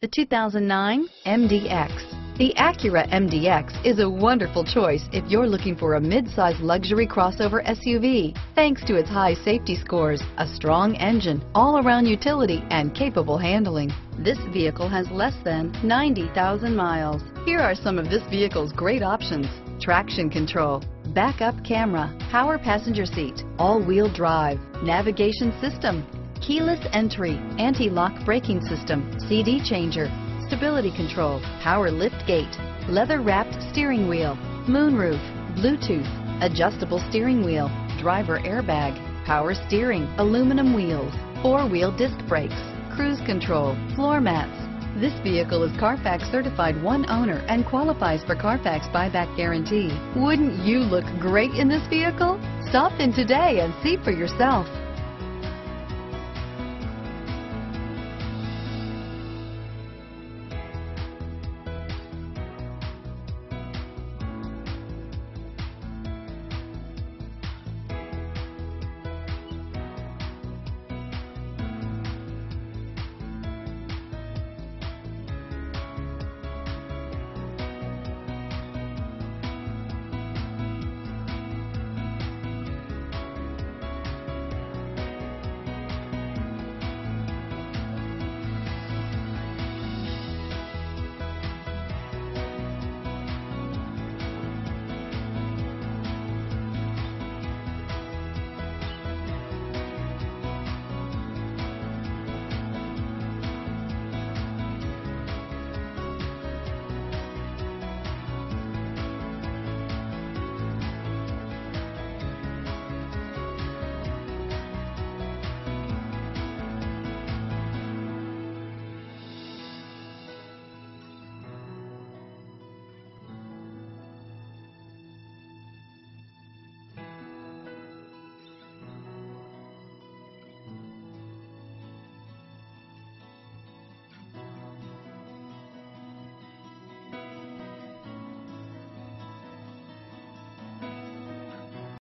The 2009 MDX. The Acura MDX is a wonderful choice if you're looking for a mid-size luxury crossover SUV. Thanks to its high safety scores, a strong engine, all-around utility, and capable handling. This vehicle has less than 90,000 miles. Here are some of this vehicle's great options. Traction control, backup camera, power passenger seat, all-wheel drive, navigation system, keyless entry, anti-lock braking system, CD changer, stability control, power lift gate, leather wrapped steering wheel, moonroof, Bluetooth, adjustable steering wheel, driver airbag, power steering, aluminum wheels, four-wheel disc brakes, cruise control, floor mats. This vehicle is Carfax certified one owner and qualifies for Carfax buyback guarantee. Wouldn't you look great in this vehicle? Stop in today and see for yourself.